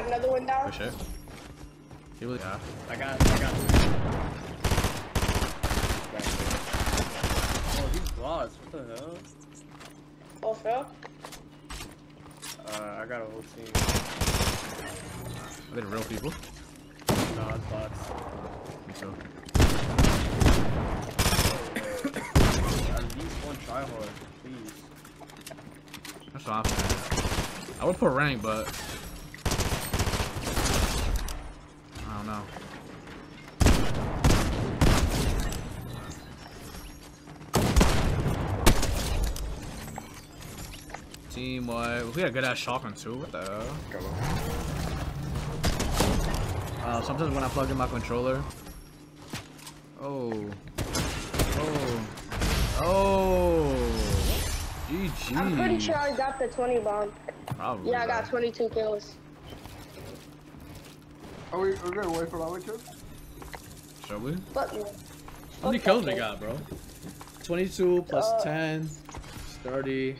another one down. Good shit. He really, yeah. I got, I got. Oh, he's lost. What the hell? Oh, Phil. Uh, I got a whole team. Are they real people? Nah, it's bots. Me too. At least one try hard, please. That's what I'm saying. I would put rank, but Team what? We got a good ass shotgun too. What the hell? Uh, sometimes when I plug in my controller. Oh. Oh. Oh. GG. I'm pretty sure I got the 20 bomb. Probably. Yeah, I got 22 kills. Are we, we're gonna wait for Lava Kids? Shall we? Fuck me. How many kills that we got, bro? 22 plus Uh, 10, 30.